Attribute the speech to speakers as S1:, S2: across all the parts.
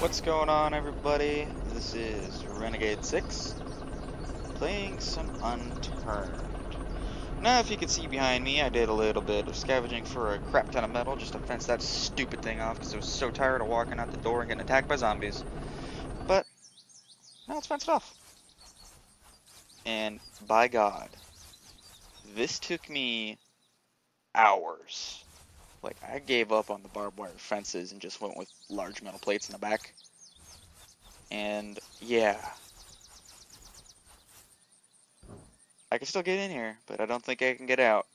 S1: What's going on, everybody? This is Renegade 6 playing some Unturned. Now, if you can see behind me, I did a little bit of scavenging for a crap ton of metal just to fence that stupid thing off because I was so tired of walking out the door and getting attacked by zombies. But, now it's fenced off. And by God, this took me hours. Like, I gave up on the barbed wire fences and just went with large metal plates in the back. And, yeah. I can still get in here, but I don't think I can get out.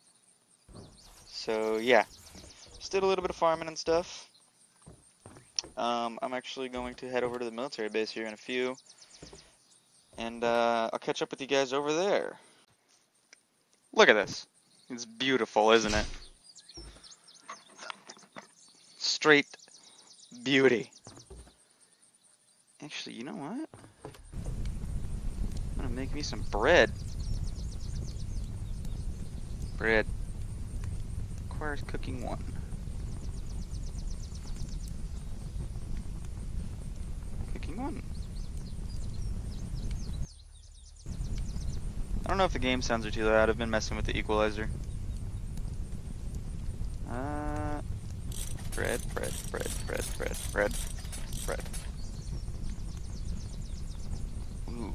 S1: So, yeah. Just did a little bit of farming and stuff. Um, I'm actually going to head over to the military base here in a few. And, uh, I'll catch up with you guys over there. Look at this. It's beautiful, isn't it? straight beauty. Actually, you know what? I'm gonna make me some bread. Bread. Requires cooking one. Cooking one. I don't know if the game sounds are too loud. I've been messing with the equalizer. Uh, bread, bread, bread, bread, bread, bread, bread. Ooh,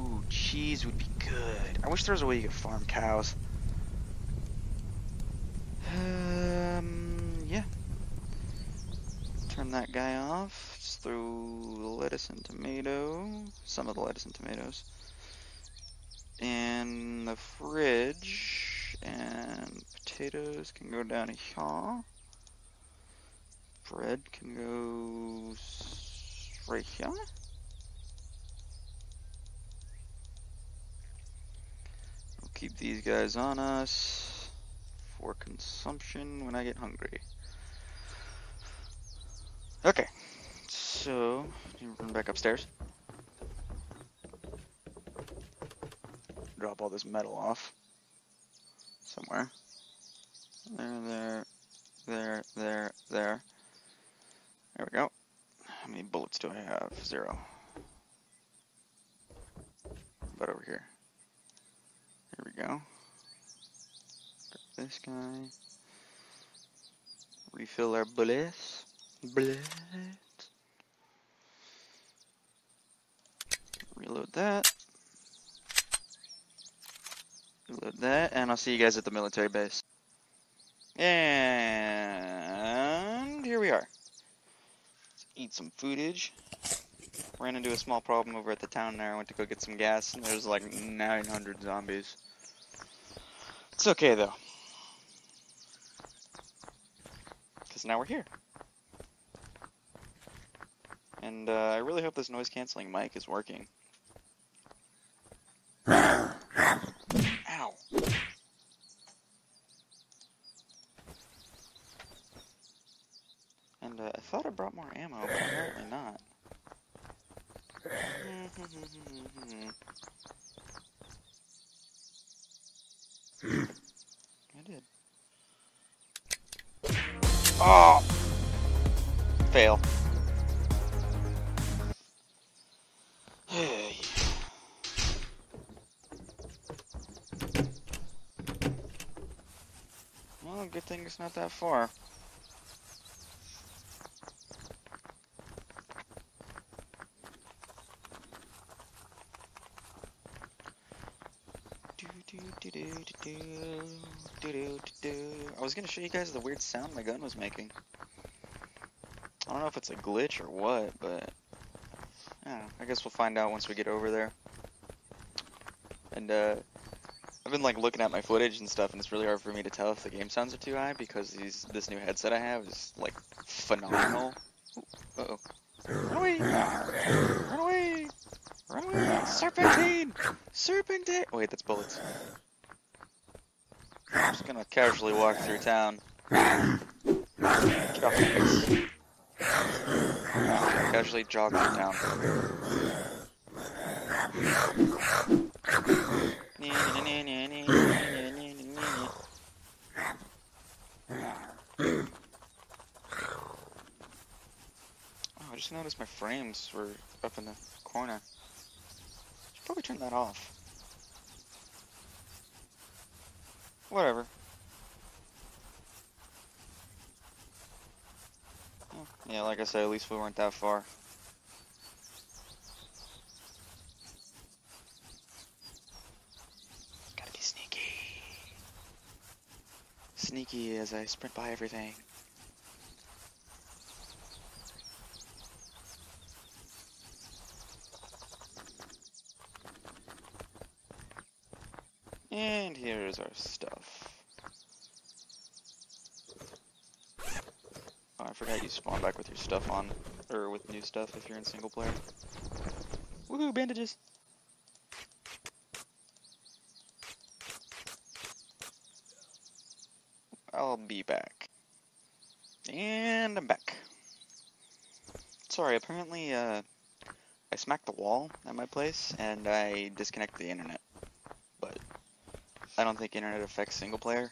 S1: ooh, cheese would be good. I wish there was a way you could farm cows. Um, yeah. Turn that guy off. Just throw lettuce and tomato. Some of the lettuce and tomatoes. The fridge. And potatoes can go down here bread can go right here. We'll keep these guys on us for consumption when I get hungry. Okay, so run back upstairs. Drop all this metal off somewhere. There, there, there, there, there. There we go. How many bullets do I have? Zero. About over here. Here we go. Grab this guy. Refill our bullets. Bullets. Reload that. Reload that, and I'll see you guys at the military base. And here we are Let's eat some foodage. Ran into a small problem over at the town there. I went to go get some gas, and there's like 900 zombies. It's okay though. Because now we're here. And uh, I really hope this noise canceling mic is working. Ow. And I brought more ammo, but apparently not. I did. Oh! Fail. well, good thing it's not that far. Was gonna show you guys the weird sound my gun was making. I don't know if it's a glitch or what, but yeah, I guess we'll find out once we get over there. And uh, I've been like looking at my footage and stuff, and it's really hard for me to tell if the game sounds are too high because these this new headset I have is like phenomenal. Uh oh. Run away! Run away! Run away! Serpentine! Serpentine! Wait, that's bullets. I'm just gonna casually walk through town. Casually jog through town. Oh, I just noticed my frames were up in the corner. Should probably turn that off. Whatever. Yeah, like I said, at least we weren't that far. Gotta be sneaky. Sneaky as I sprint by everything. Our stuff. Oh, I forgot you spawn back with your stuff on, or with new stuff if you're in single player. Woohoo, bandages! I'll be back. And I'm back. Sorry, apparently, uh, I smacked the wall at my place, and I disconnected the internet. I don't think internet affects single player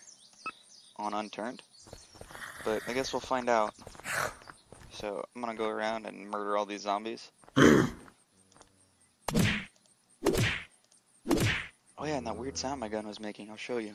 S1: on unturned. But I guess we'll find out. So, I'm gonna go around and murder all these zombies. Oh yeah, and that weird sound my gun was making, I'll show you.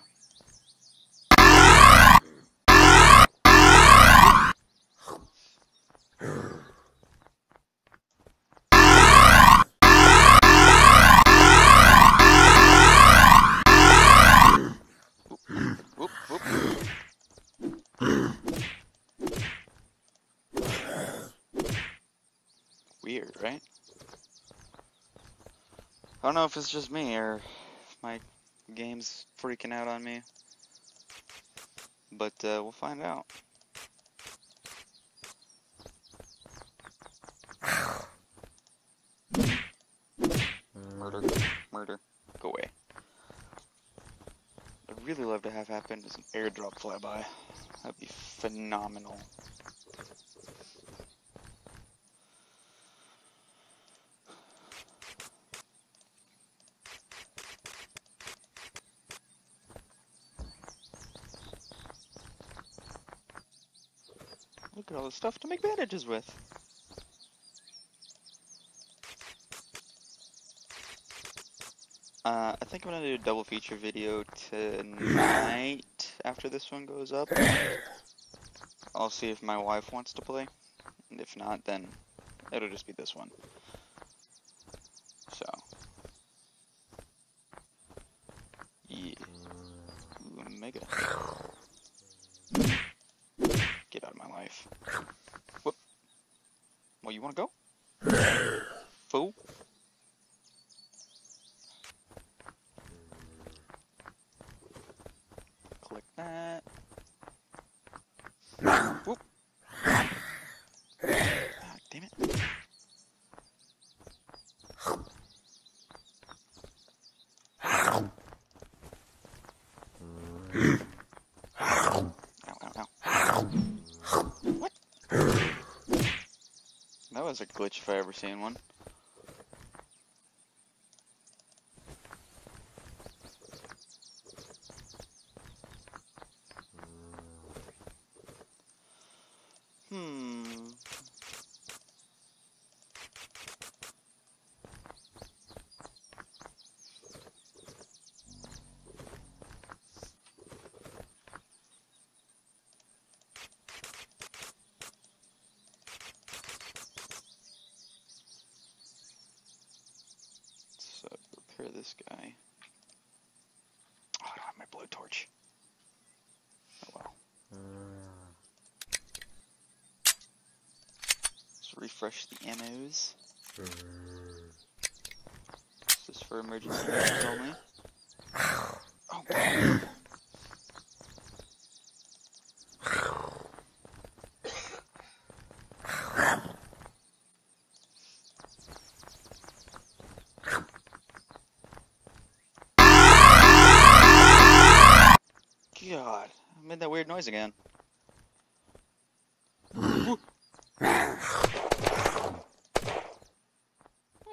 S1: Know if it's just me or my game's freaking out on me. But uh, we'll find out. Murder, murder, go away. I'd really love to have happen is an airdrop flyby. That'd be phenomenal. Look at all the stuff to make bandages with. Uh, I think I'm gonna do a double feature video tonight after this one goes up. I'll see if my wife wants to play. And if not, then it'll just be this one. So. Yeah. Ooh, mega. Get out of my life. Whoop. Well, you wanna go? Fool. Click that. Whoop. Ah, damn it. Ow, ow, ow. What? That was a glitch if I ever seen one. Hmm. So repair this guy. Oh, I don't have my blowtorch. Oh well. Let's refresh the ammos. This is for emergency only. Noise again.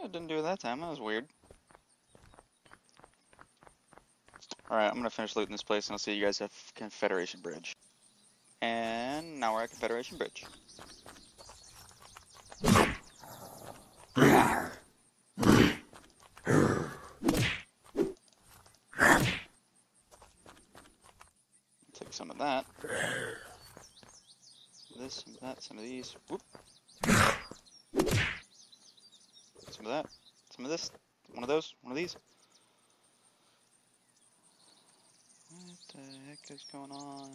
S1: It didn't do it that time. That was weird. Alright, I'm gonna finish looting this place and I'll see you guys at Confederation Bridge. And now we're at Confederation Bridge. some of that. This, some of that, some of these. Whoop. Some of that. Some of this. One of those. One of these. What the heck is going on?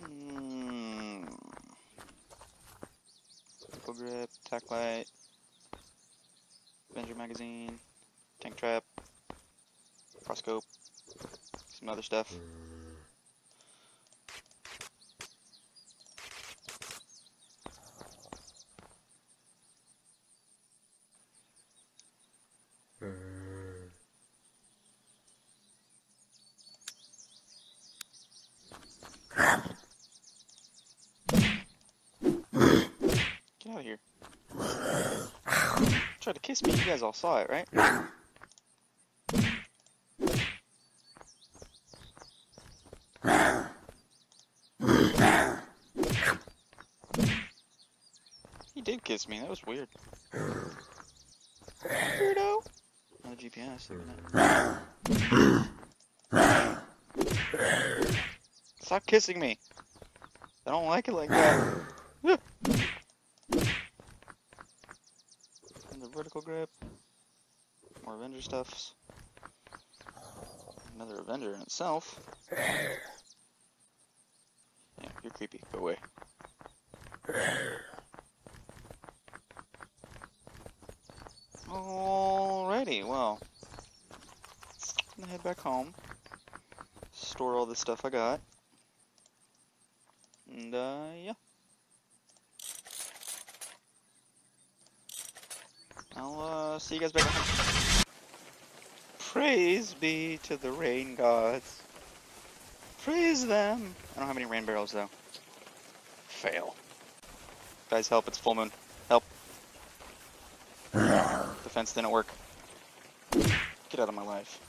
S1: Hmm. Grip, tack light, Avenger magazine, tank trap, crosscope, some other stuff. Get out of here. Tried to kiss me. You guys all saw it, right? He did kiss me. That was weird. Weirdo. Another GPS. Stop kissing me. I don't like it like that. and the vertical grip. More Avenger stuffs. Another Avenger in itself. Yeah, you're creepy. Go away. Alrighty, well. I'm gonna head back home. Store all the stuff I got. And, uh, yeah. I'll, uh, see you guys back home. Praise be to the rain gods. Praise them. I don't have any rain barrels, though. Fail. Guys, help, it's full moon. Fence didn't work. Get out of my life.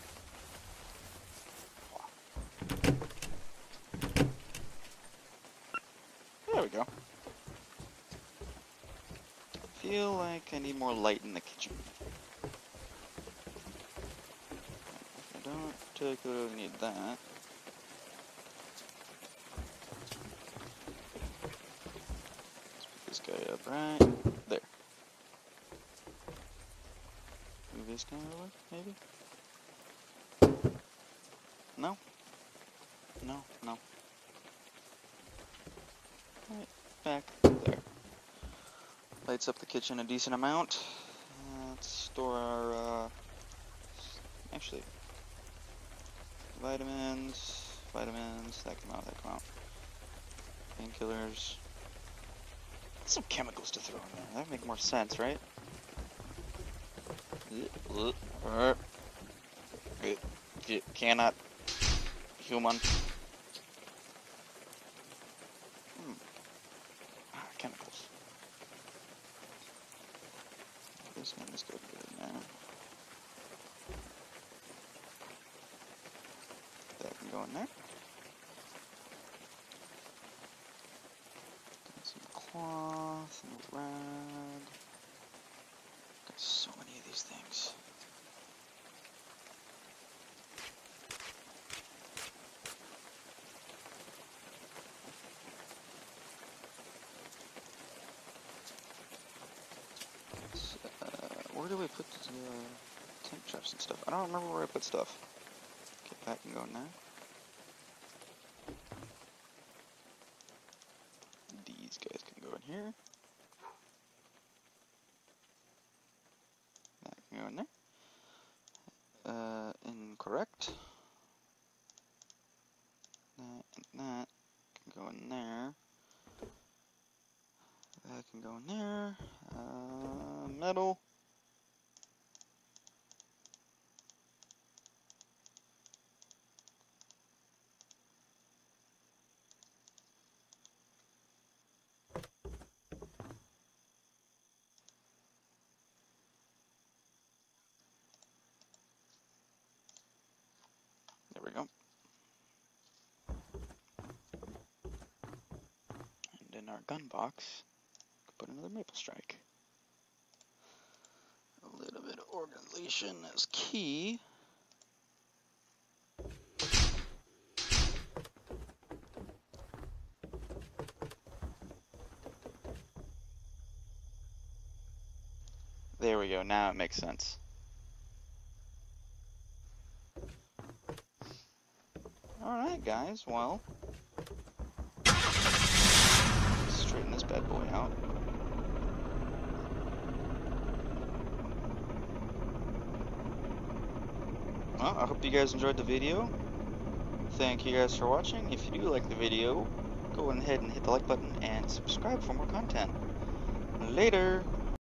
S1: There we go. Feel like I need more light in the kitchen. I don't particularly need that. Let's put this guy up right there. This guy over, maybe? No? No, no. Right back there. Lights up the kitchen a decent amount. Let's store our, uh, actually, vitamins, vitamins, that come out, that come out. Painkillers. Some chemicals to throw in there. That would make more sense, right? Cannot. Human. Hmm. Ah, chemicals. This one is good in there. That can go in there. Got some cloth and a rag. Got so many of these things. S- Uh, where do we put the uh, tent traps and stuff? I don't remember where I put stuff. Okay, that can go in in our gun box, put another Maple Strike. A little bit of organization is key. There we go, now it makes sense. Alright guys, well, Straighten this bad boy out. Well, I hope you guys enjoyed the video. Thank you guys for watching. If you do like the video, go ahead and hit the like button and subscribe for more content. Later!